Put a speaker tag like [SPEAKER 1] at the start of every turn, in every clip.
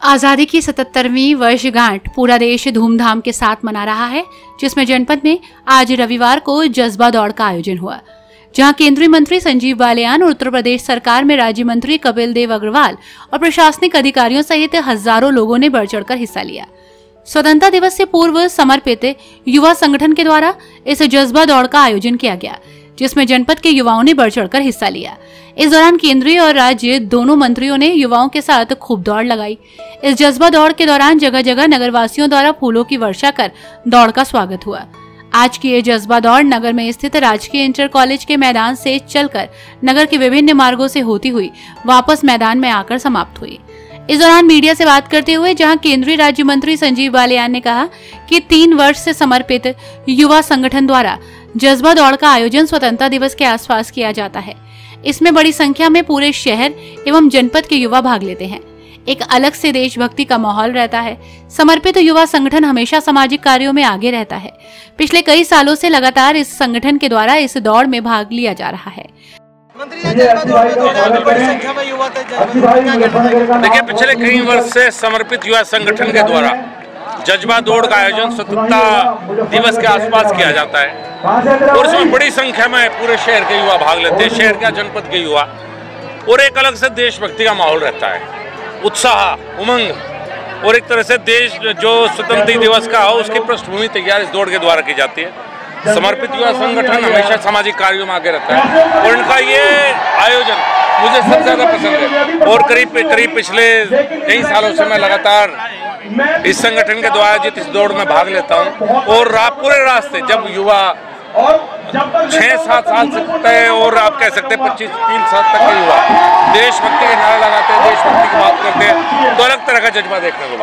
[SPEAKER 1] आज़ादी की सतहत्तरवीं वर्षगांठ पूरा देश धूमधाम के साथ मना रहा है, जिसमें जनपद में आज रविवार को जज्बा दौड़ का आयोजन हुआ। जहाँ केंद्रीय मंत्री संजीव बालियान और उत्तर प्रदेश सरकार में राज्य मंत्री कपिल देव अग्रवाल और प्रशासनिक अधिकारियों सहित हज़ारों लोगों ने बढ़ चढ़कर हिस्सा लिया। स्वतंत्रता दिवस से पूर्व समर्पित युवा संगठन के द्वारा इस जज्बा दौड़ का आयोजन किया गया। जिसमें जनपद के युवाओं ने बढ़ चढ़कर हिस्सा लिया। इस दौरान केंद्रीय और राज्य दोनों मंत्रियों ने युवाओं के साथ खूब दौड़ लगाई। इस जज्बा दौड़ के दौरान जगह जगह नगरवासियों द्वारा फूलों की वर्षा कर दौड़ का स्वागत हुआ। आज की ये जज्बा दौड़ नगर में स्थित राजकीय इंटर कॉलेज के मैदान से चलकर नगर के विभिन्न मार्गों से होती हुई वापस मैदान में आकर समाप्त हुई। इस दौरान मीडिया से बात करते हुए जहाँ केंद्रीय राज्य मंत्री संजीव बालियान ने कहा कि तीन वर्ष से समर्पित युवा संगठन द्वारा जज्बा दौड़ का आयोजन स्वतंत्रता दिवस के आसपास किया जाता है। इसमें बड़ी संख्या में पूरे शहर एवं जनपद के युवा भाग लेते हैं। एक अलग से देशभक्ति का माहौल रहता है। समर्पित युवा संगठन हमेशा सामाजिक कार्यों में आगे रहता है। पिछले कई सालों से लगातार इस संगठन के द्वारा इस दौड़ में भाग लिया जा रहा है।
[SPEAKER 2] देखिए पिछले कई वर्ष से समर्पित युवा संगठन के द्वारा जज्बा दौड़ का आयोजन स्वतंत्रता दिवस के आसपास किया जाता है। और इसमें बड़ी संख्या में पूरे शहर के युवा भाग लेते हैं, शहर का जनपद के युवा। और एक अलग से देशभक्ति का माहौल रहता है। उत्साह, उमंग और एक तरह से देश जो स्वतंत्रता दिवस का हो, उसकी पृष्ठभूमि तैयार इस दौड़ के द्वारा की जाती है। समर्पित युवा संगठन हमेशा सामाजिक कार्यों में आगे रहता है। और इनका ये मुझे सबसे ज़्यादा पसंद है। और करीब करीब पिछले कई सालों से मैं लगातार इस संगठन के द्वारा जित इस दौड़ में भाग लेता हूँ। और पूरे रास्ते जब युवा छह सात साल से तय और आप कह सकते हैं पच्चीस, तीन साल तक के युवा देशभक्ति के नारे लगाते हैं, देशभक्ति की बात करते हैं तो अलग तरह का जज्बा देखने को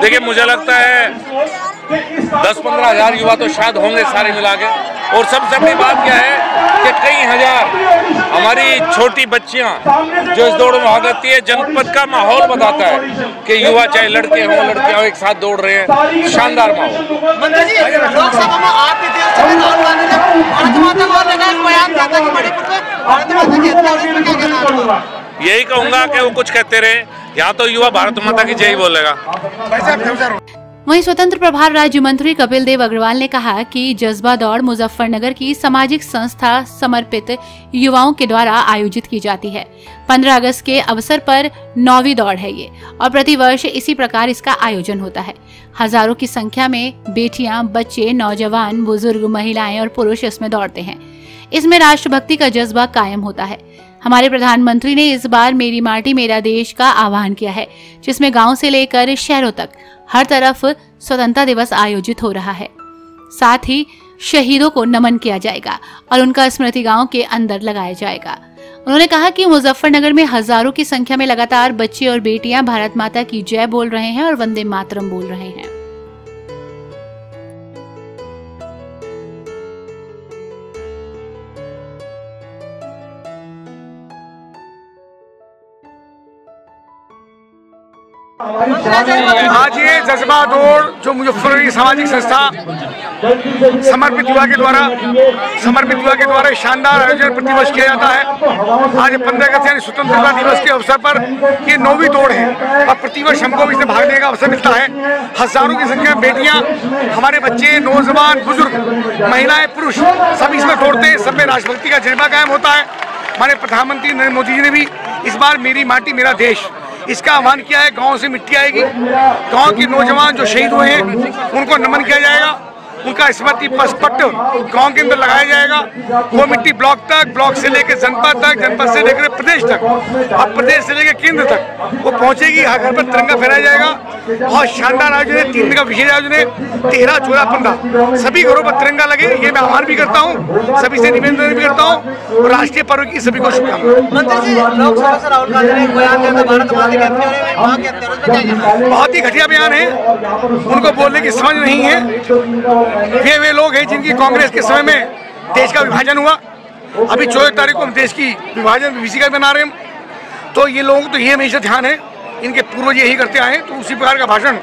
[SPEAKER 2] देखिए, मुझे लगता है दस पंद्रह हज़ार युवा तो शायद होंगे सारे मिला के। और सबसे बड़ी बात क्या है कि कई हज़ार हमारी छोटी बच्चियाँ जो इस दौड़ में भाग लेती है जनपद का माहौल बताता है कि युवा चाहे लड़के हों लड़कियाँ एक साथ दौड़ रहे हैं। शानदार माहौल। यही कहूँगा कि वो कुछ कहते रहे। यहाँ तो युवा भारत माता की जय बोलेगा।
[SPEAKER 1] वहीं स्वतंत्र प्रभार राज्य मंत्री कपिल देव अग्रवाल ने कहा कि जज्बा दौड़ मुजफ्फरनगर की सामाजिक संस्था समर्पित युवाओं के द्वारा आयोजित की जाती है। 15 अगस्त के अवसर पर नौवीं दौड़ है ये, और प्रतिवर्ष इसी प्रकार इसका आयोजन होता है। हज़ारों की संख्या में बेटियाँ, बच्चे, नौजवान, बुज़ुर्ग, महिलाएँ और पुरुष इसमें दौड़ते हैं। इसमें राष्ट्रभक्ति का जज्बा कायम होता है। हमारे प्रधानमंत्री ने इस बार मेरी माटी मेरा देश का आह्वान किया है, जिसमें गाँव से लेकर शहरों तक हर तरफ़ स्वतंत्रता दिवस आयोजित हो रहा है। साथ ही शहीदों को नमन किया जाएगा और उनका स्मृति गाँव के अंदर लगाया जाएगा। उन्होंने कहा कि मुजफ्फरनगर में हज़ारों की संख्या में लगातार बच्चे और बेटियाँ भारत माता की जय बोल रहे हैं और वंदे मातरम बोल रहे हैं।
[SPEAKER 3] आज ये जज्बा दौड़ जो मुजफ्फरनगर सामाजिक संस्था समर्पित युवा के द्वारा समर्पित युवा के द्वारा शानदार आयोजन प्रतिवर्ष किया जाता है। आज पंद्रह अगस्त यानी स्वतंत्रता दिवस के अवसर पर ये नौवीं दौड़ है और प्रतिवर्ष हमको भी इसमें भाग लेने का अवसर मिलता है। हज़ारों की संख्या में बेटियाँ हमारे बच्चे नौजवान बुज़ुर्ग महिलाएँ पुरुष सब इसमें दौड़ते हैं। सब में राष्ट्रभक्ति का जज्बा कायम होता है। हमारे प्रधानमंत्री नरेंद्र मोदी जी ने भी इस बार मेरी माटी मेरा देश इसका आह्वान किया है, गाँव से मिट्टी आएगी। गाँव के नौजवान जो शहीद हुए हैं, उनको नमन किया जाएगा। उनका स्मृति पट गाँव के अंदर लगाया जाएगा। वो मिट्टी ब्लॉक तक, ब्लॉक से लेकर जनपद तक, जनपद से लेकर प्रदेश तक और प्रदेश से लेकर केंद्र तक, वो पहुंचेगी, हर घर पर तिरंगा फहराया जाएगा। बहुत शानदार आयोजन है, तीन दिन का विशेष आयोजन है, तेरह, चौदह, पंद्रह। सभी घरों पर तिरंगा लगे, ये मैं आह्वान भी करता हूँ, सभी से निवेदन भी करता हूँ, और राष्ट्रीय पर्व की सभी को शुभकामनाएँ। बहुत ही घटिया बयान है। उनको बोलने की समझ नहीं है। ये वे लोग हैं जिनकी कांग्रेस के समय में देश का विभाजन हुआ। अभी चौदह तारीख को हम देश की विभाजन बीसी का बना रहे हैं। तो ये लोगों को तो ये हमेशा ध्यान है। इनके पूर्वज यही करते आए तो उसी प्रकार का भाषण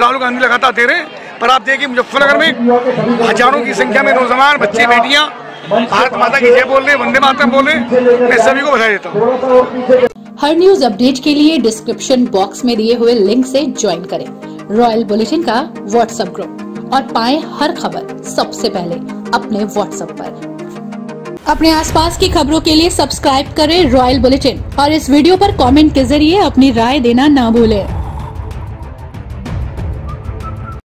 [SPEAKER 3] राहुल गांधी लगातार दे रहे हैं। पर आप देखिए, मुजफ्फरनगर में हज़ारों की संख्या में नौजवान, बच्चे, बेटियाँ, भारत माता की जय बोल रहे वंदे मातरम बोल रहे मैं सभी को बधाई देता हूँ।
[SPEAKER 1] हर न्यूज़ अपडेट के लिए डिस्क्रिप्शन बॉक्स में दिए हुए लिंक से ज्वाइन करें। रॉयल बुलेटिन का व्हाट्सएप ग्रुप और पाए हर खबर सबसे पहले अपने व्हाट्सएप पर। अपने आसपास की खबरों के लिए सब्सक्राइब करें रॉयल बुलेटिन और इस वीडियो पर कमेंट के ज़रिए अपनी राय देना ना भूलें।